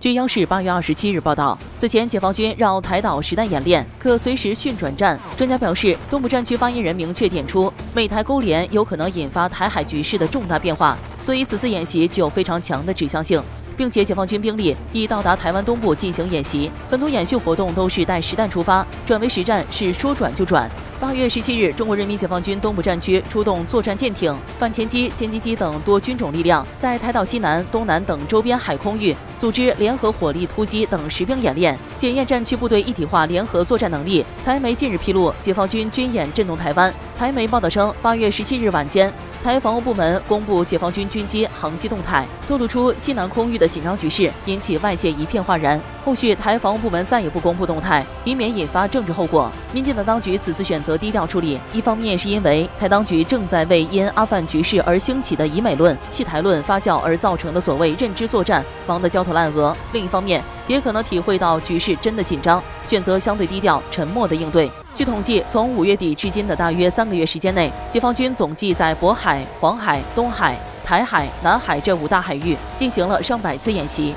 据央视八月二十七日报道，此前解放军绕台岛实弹演练，可随时训转战。专家表示，东部战区发言人明确点出，美台勾连有可能引发台海局势的重大变化，所以此次演习具有非常强的指向性。并且解放军兵力已到达台湾东部进行演习，很多演训活动都是带实弹出发，转为实战是说转就转。八月十七日，中国人民解放军东部战区出动作战舰艇、反潜机、歼击机等多军种力量，在台岛西南、东南等周边海空域组织联合火力突击等实兵演练，检验战区部队一体化联合作战能力。台媒近日披露，解放军军演震动台湾。台媒报道称，八月十七日晚间。台防务部门公布解放军军机航机动态，透露出西南空域的紧张局势，引起外界一片哗然。后续台防务部门再也不公布动态，以免引发政治后果。民进党当局此次选择低调处理，一方面是因为台当局正在为因阿富汗局势而兴起的以美论、弃台论发酵而造成的所谓认知作战忙得焦头烂额；另一方面，也可能体会到局势真的紧张，选择相对低调、沉默的应对。据统计，从五月底至今的大约三个月时间内，解放军总计在渤海、黄海、东海、台海、南海这五大海域进行了上百次演习。